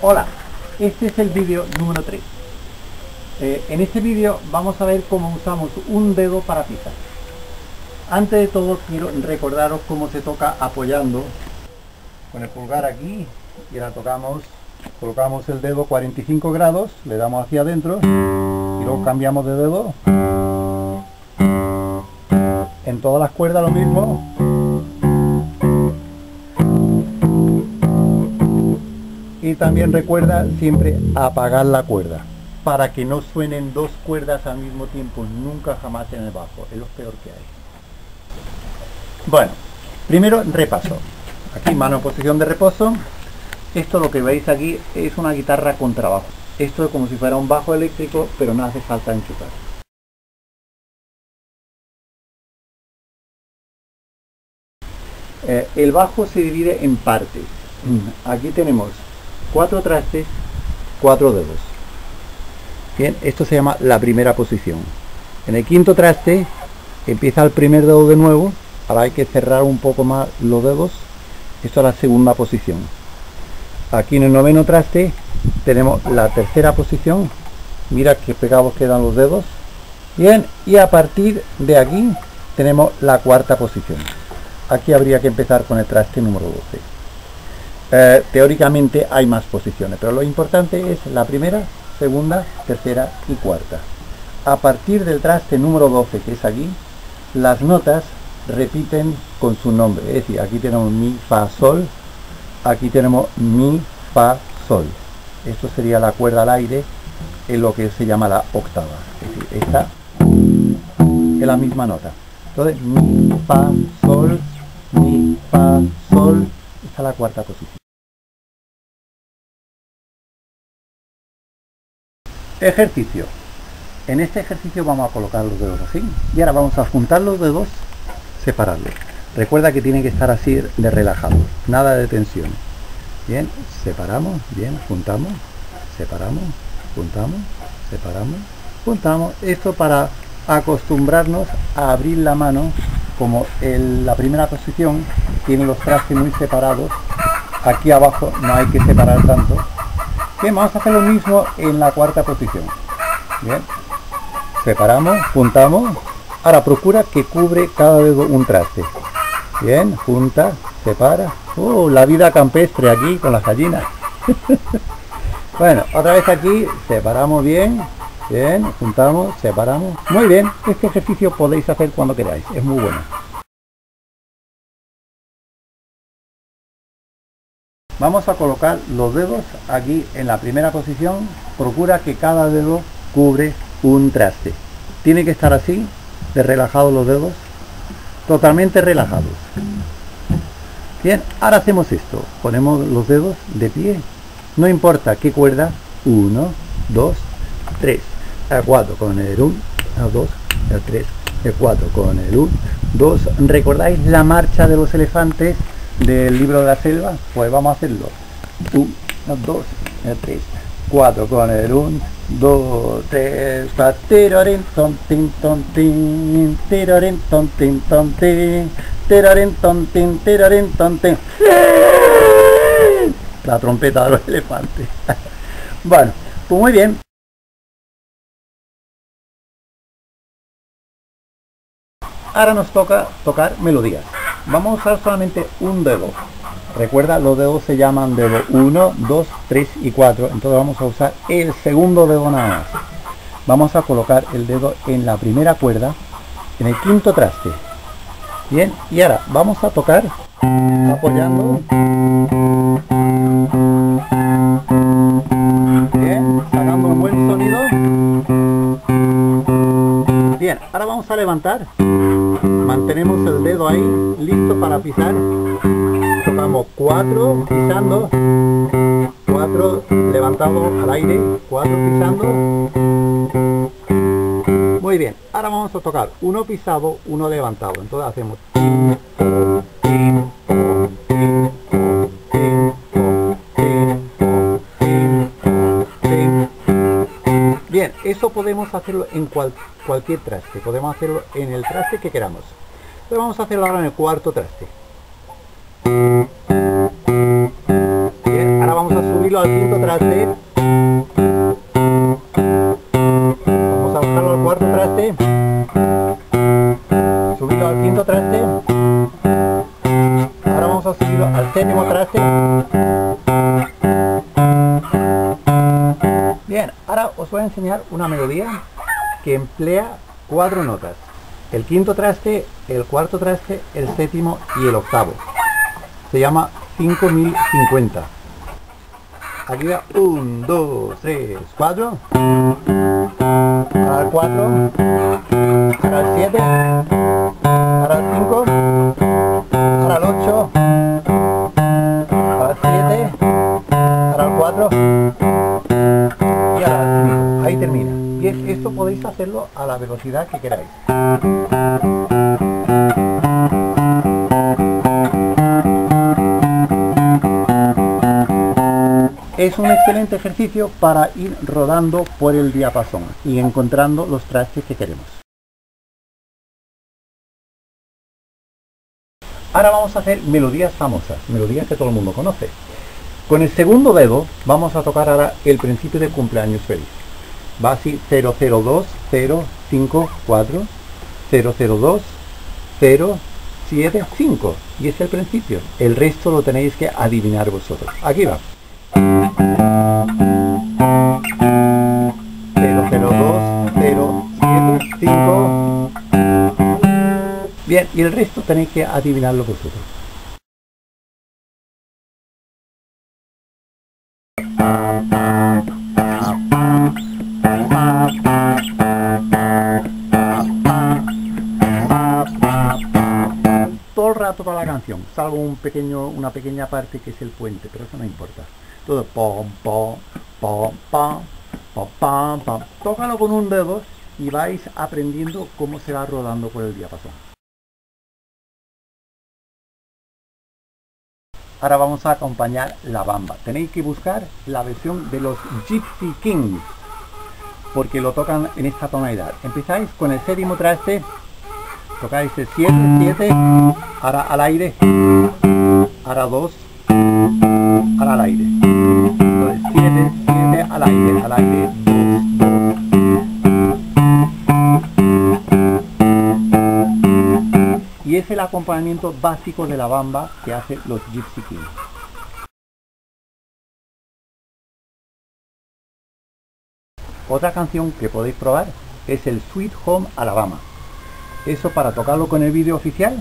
Hola, este es el vídeo número 3. Eh, en este vídeo vamos a ver cómo usamos un dedo para pisar. Antes de todo quiero recordaros cómo se toca apoyando con el pulgar aquí y ahora tocamos, colocamos el dedo 45 grados, le damos hacia adentro y luego cambiamos de dedo. En todas las cuerdas lo mismo, también recuerda siempre apagar la cuerda para que no suenen dos cuerdas al mismo tiempo nunca jamás en el bajo. Es lo peor que hay. Bueno primero repaso. Aquí mano en posición de reposo. Esto lo que veis aquí es una guitarra con trabajo. Esto es como si fuera un bajo eléctrico pero no hace falta enchufar. Eh, el bajo se divide en partes. Aquí tenemos cuatro trastes, cuatro dedos. Bien, esto se llama la primera posición. En el quinto traste empieza el primer dedo de nuevo, ahora hay que cerrar un poco más los dedos, esto es la segunda posición. Aquí en el noveno traste tenemos la tercera posición, mira qué pegados quedan los dedos. Bien, y a partir de aquí tenemos la cuarta posición. Aquí habría que empezar con el traste número 12. Eh, teóricamente hay más posiciones, pero lo importante es la primera, segunda, tercera y cuarta. A partir del traste número 12, que es aquí, las notas repiten con su nombre. Es decir, aquí tenemos mi, fa, sol, aquí tenemos mi, fa, sol. Esto sería la cuerda al aire en lo que se llama la octava. Es decir, esta es la misma nota. Entonces, mi, fa, sol, mi, fa, sol, esta es la cuarta posición. Ejercicio. En este ejercicio vamos a colocar los dedos así. Y ahora vamos a juntar los dedos, separarlos. Recuerda que tiene que estar así de relajado, nada de tensión. Bien, separamos, bien, juntamos, separamos, juntamos, separamos, juntamos. Esto para acostumbrarnos a abrir la mano, como en la primera posición tiene los trastes muy separados, aquí abajo no hay que separar tanto, Bien, vamos a hacer lo mismo en la cuarta posición. Bien, separamos, juntamos. Ahora procura que cubre cada dedo un traste. Bien, junta, separa. Uh, la vida campestre aquí con las gallinas. bueno, otra vez aquí, separamos bien. Bien, juntamos, separamos. Muy bien, este ejercicio podéis hacer cuando queráis. Es muy bueno. Vamos a colocar los dedos aquí en la primera posición. Procura que cada dedo cubre un traste. Tiene que estar así, de relajados los dedos, totalmente relajados. Bien, ahora hacemos esto. Ponemos los dedos de pie. No importa qué cuerda. 1, 2, 3. El 4 con el 1, el 2, el 3, el 4 con el 1, 2. ¿Recordáis la marcha de los elefantes? Del libro de la selva, pues vamos a hacerlo. 1, 2, 3, 4 con el 1, 2, 3, 4, tirorin, ton, tin, ton, tin, tirorin, ton, tin, ton, tin, tirorin, ton, tin, tirorin, ton, tin. La trompeta de los elefantes. bueno, pues muy bien. Ahora nos toca tocar melodías vamos a usar solamente un dedo. Recuerda los dedos se llaman dedo 1 2 3 y 4 entonces vamos a usar el segundo dedo nada más. Vamos a colocar el dedo en la primera cuerda en el quinto traste. Bien y ahora vamos a tocar apoyando. Bien sacando un buen sonido. Bien ahora vamos a levantar mantenemos el dedo ahí listo para pisar. Tocamos 4 pisando 4 levantado al aire 4 pisando. Muy bien ahora vamos a tocar uno pisado uno levantado. Entonces hacemos bien eso podemos hacerlo en cualquier traste podemos hacerlo en el traste que queramos vamos a hacerlo ahora en el cuarto traste. ahora vamos a subir subirlo al quinto traste. Vamos a bajarlo al cuarto traste. Subirlo al quinto traste. Ahora vamos a subirlo al séptimo traste. Ahora os voy a enseñar una melodía que emplea cuatro notas. El quinto traste, el cuarto traste, el séptimo y el octavo. Se llama 5050. Aquí va 1, 2, 3, 4. Ahora el 4. Ahora el 7. Ahora el 5. Termina. Y esto podéis hacerlo a la velocidad que queráis. Es un excelente ejercicio para ir rodando por el diapasón y encontrando los trastes que queremos. Ahora vamos a hacer melodías famosas, melodías que todo el mundo conoce. Con el segundo dedo vamos a tocar ahora el principio de cumpleaños feliz. Va así 002 054 002 075 y es el principio. El resto lo tenéis que adivinar vosotros. Aquí va. 002 075 Bien, y el resto tenéis que adivinarlo vosotros. Para la canción, salvo un pequeño, una pequeña parte que es el puente, pero eso no importa. Todo pom pom pom pom pom pom pom tócalo con un dedo y vais aprendiendo cómo se va rodando por el diapasón. Ahora vamos a acompañar la bamba. Tenéis que buscar la versión de los Gypsy Kings porque lo tocan en esta tonalidad. Empezáis con el séptimo traste tocáis el 7, 7 ahora al aire ahora 2 ahora al aire 7, 7 al aire, al aire, 2, 2. Y es el acompañamiento básico de la bamba que hace los Gypsy Kings. Otra canción que podéis probar es el Sweet Home Alabama. Eso para tocarlo con el vídeo oficial,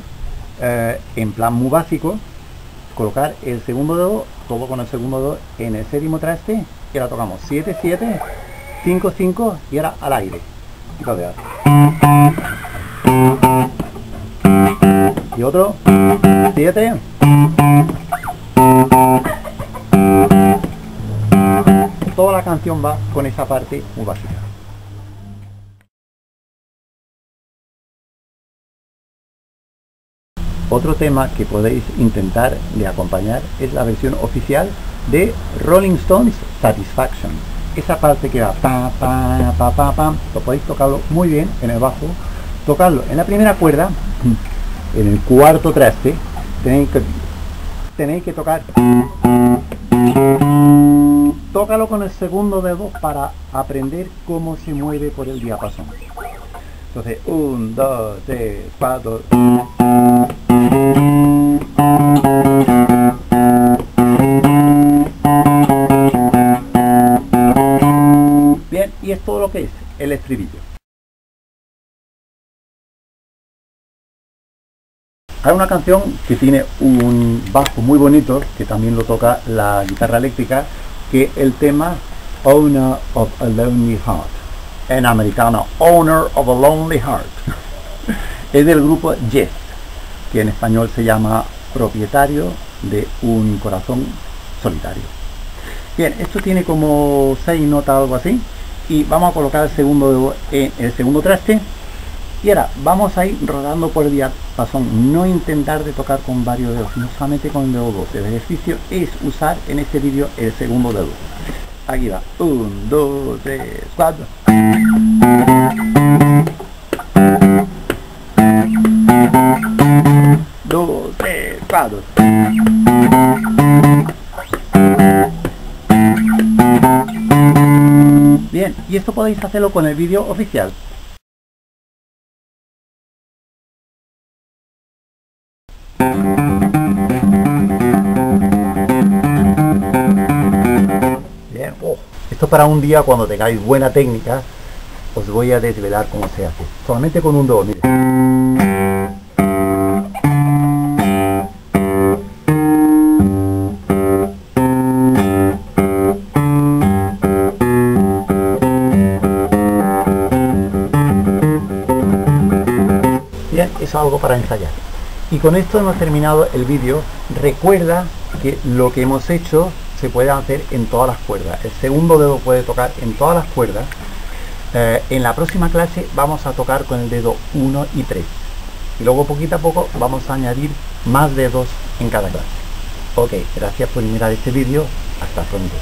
eh, en plan muy básico, colocar el segundo dedo, todo con el segundo dedo en el séptimo traste y ahora tocamos 7, 7, 5, 5 y ahora al aire. Y otro, 7. Toda la canción va con esa parte muy básica. Otro tema que podéis intentar de acompañar es la versión oficial de Rolling Stones Satisfaction. Esa parte que va pa pa pa pa pa, lo podéis tocarlo muy bien en el bajo, tocarlo en la primera cuerda, en el cuarto traste, tenéis que tenéis que tocar tócalo con el segundo dedo para aprender cómo se mueve por el diapasón. Entonces, 1, 2, 3, 4. Lo que es el estribillo. Hay una canción que tiene un bajo muy bonito, que también lo toca la guitarra eléctrica, que el tema Owner of a Lonely Heart. En americano, Owner of a Lonely Heart. es del grupo Yes que en español se llama propietario de un corazón solitario. Bien, esto tiene como 6 notas algo así y vamos a colocar el segundo en eh, el segundo traste. Y ahora vamos a ir rodando por el diapasón. No intentar de tocar con varios dedos sino solamente con el dedo 12 el ejercicio es usar en este vídeo el segundo dedo. Aquí va. 1 2 3 4 2 3 4 y esto podéis hacerlo con el vídeo oficial. Bien, oh, esto para un día cuando tengáis buena técnica, os voy a desvelar cómo se hace. Solamente con un do, mire. Es algo para ensayar. Y con esto hemos terminado el vídeo. Recuerda que lo que hemos hecho se puede hacer en todas las cuerdas. El segundo dedo puede tocar en todas las cuerdas. Eh, en la próxima clase vamos a tocar con el dedo 1 y 3. Y luego poquito a poco vamos a añadir más dedos en cada clase. Ok, gracias por mirar este vídeo. Hasta pronto.